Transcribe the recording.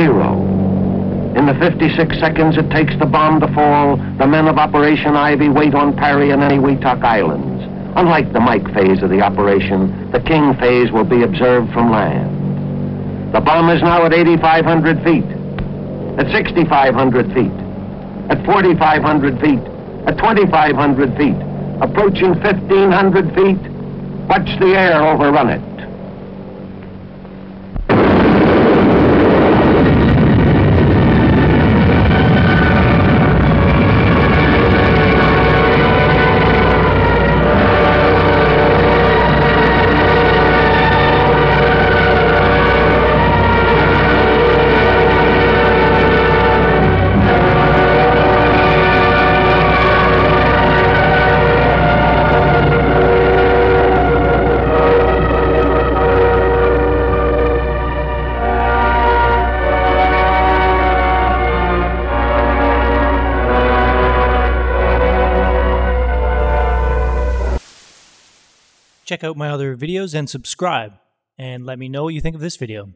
zero. In the 56 seconds it takes the bomb to fall, the men of Operation Ivy wait on Parry and Eniwetok Islands. Unlike the Mike phase of the operation, the King phase will be observed from land. The bomb is now at 8,500 feet, at 6,500 feet, at 4,500 feet, at 2,500 feet, approaching 1,500 feet. Watch the air over Runit. Check out my other videos and subscribe, and let me know what you think of this video.